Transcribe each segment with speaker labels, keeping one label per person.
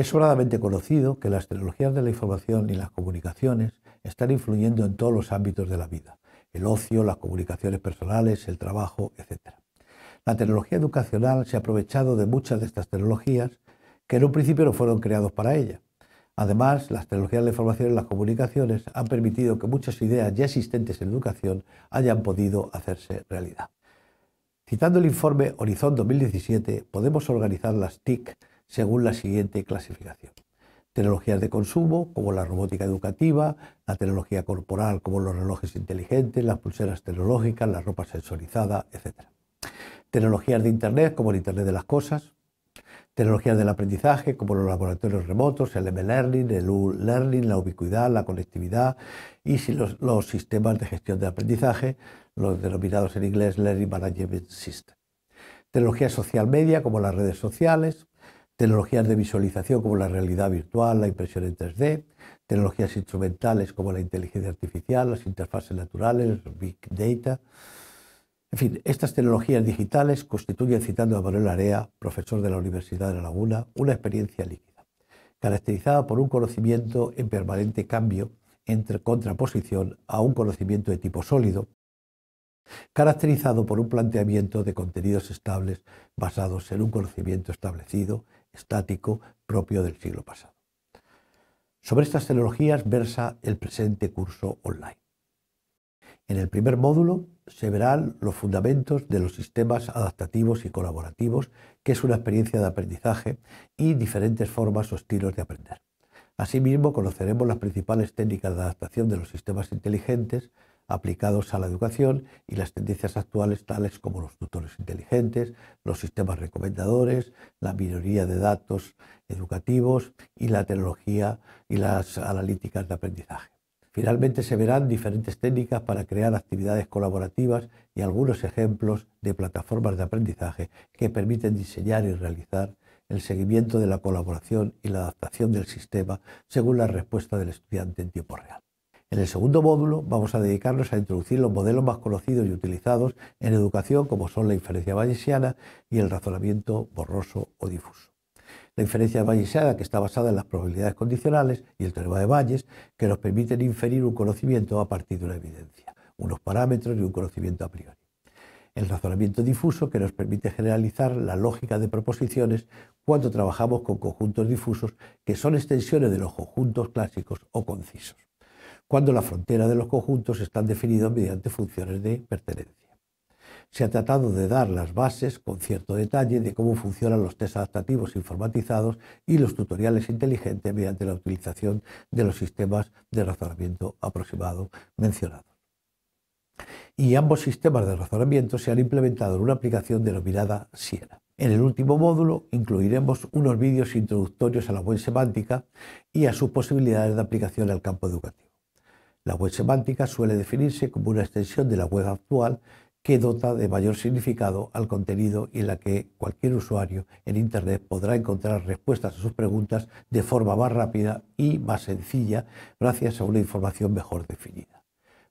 Speaker 1: Es sobradamente conocido que las tecnologías de la información y las comunicaciones están influyendo en todos los ámbitos de la vida, el ocio, las comunicaciones personales, el trabajo, etc. La tecnología educacional se ha aprovechado de muchas de estas tecnologías que en un principio no fueron creados para ella. Además, las tecnologías de la información y las comunicaciones han permitido que muchas ideas ya existentes en educación hayan podido hacerse realidad. Citando el informe Horizon 2017, podemos organizar las TIC según la siguiente clasificación. Tecnologías de consumo, como la robótica educativa, la tecnología corporal, como los relojes inteligentes, las pulseras tecnológicas, la ropa sensorizada, etc. Tecnologías de Internet, como el Internet de las Cosas. Tecnologías del aprendizaje, como los laboratorios remotos, el M-Learning, el U-Learning, la ubicuidad, la conectividad y los, sistemas de gestión de aprendizaje, los denominados en inglés Learning Management System. Tecnologías social media, como las redes sociales, tecnologías de visualización como la realidad virtual, la impresión en 3D, tecnologías instrumentales como la inteligencia artificial, las interfaces naturales, Big Data. En fin, estas tecnologías digitales constituyen, citando a Manuel Area, profesor de la Universidad de La Laguna, una experiencia líquida, caracterizada por un conocimiento en permanente cambio entre contraposición a un conocimiento de tipo sólido, caracterizado por un planteamiento de contenidos estables basados en un conocimiento establecido estático propio del siglo pasado. Sobre estas tecnologías versa el presente curso online. En el primer módulo se verán los fundamentos de los sistemas adaptativos y colaborativos, que es una experiencia de aprendizaje, y diferentes formas o estilos de aprender. Asimismo, conoceremos las principales técnicas de adaptación de los sistemas inteligentes, aplicados a la educación y las tendencias actuales tales como los tutores inteligentes, los sistemas recomendadores, la minoría de datos educativos y la tecnología y las analíticas de aprendizaje. Finalmente se verán diferentes técnicas para crear actividades colaborativas y algunos ejemplos de plataformas de aprendizaje que permiten diseñar y realizar el seguimiento de la colaboración y la adaptación del sistema según la respuesta del estudiante en tiempo real. En el segundo módulo vamos a dedicarnos a introducir los modelos más conocidos y utilizados en educación como son la inferencia bayesiana y el razonamiento borroso o difuso. La inferencia bayesiana que está basada en las probabilidades condicionales y el teorema de Bayes que nos permiten inferir un conocimiento a partir de una evidencia, unos parámetros y un conocimiento a priori. El razonamiento difuso que nos permite generalizar la lógica de proposiciones cuando trabajamos con conjuntos difusos que son extensiones de los conjuntos clásicos o concisos cuando la frontera de los conjuntos están definidos mediante funciones de pertenencia. Se ha tratado de dar las bases con cierto detalle de cómo funcionan los test adaptativos informatizados y los tutoriales inteligentes mediante la utilización de los sistemas de razonamiento aproximado mencionados. Y ambos sistemas de razonamiento se han implementado en una aplicación denominada Siena. En el último módulo incluiremos unos vídeos introductorios a la web semántica y a sus posibilidades de aplicación al campo educativo. La web semántica suele definirse como una extensión de la web actual que dota de mayor significado al contenido y en la que cualquier usuario en Internet podrá encontrar respuestas a sus preguntas de forma más rápida y más sencilla gracias a una información mejor definida.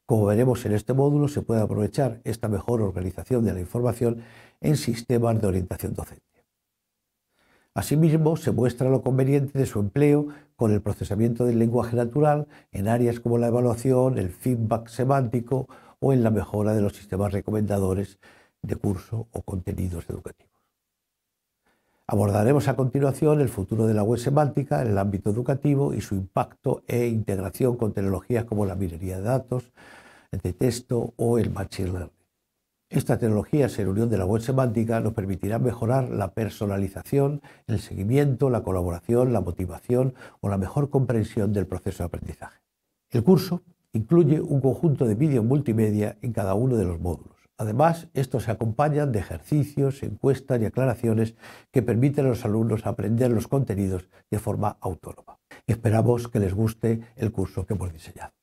Speaker 1: Como veremos en este módulo, se puede aprovechar esta mejor organización de la información en sistemas de orientación docente. Asimismo, se muestra lo conveniente de su empleo con el procesamiento del lenguaje natural en áreas como la evaluación, el feedback semántico o en la mejora de los sistemas recomendadores de curso o contenidos educativos. Abordaremos a continuación el futuro de la web semántica en el ámbito educativo y su impacto e integración con tecnologías como la minería de datos, el de texto o el machine learning. Esta tecnología en unión de la web semántica nos permitirá mejorar la personalización, el seguimiento, la colaboración, la motivación o la mejor comprensión del proceso de aprendizaje. El curso incluye un conjunto de vídeos multimedia en cada uno de los módulos. Además, estos se acompañan de ejercicios, encuestas y aclaraciones que permiten a los alumnos aprender los contenidos de forma autónoma. Esperamos que les guste el curso que hemos diseñado.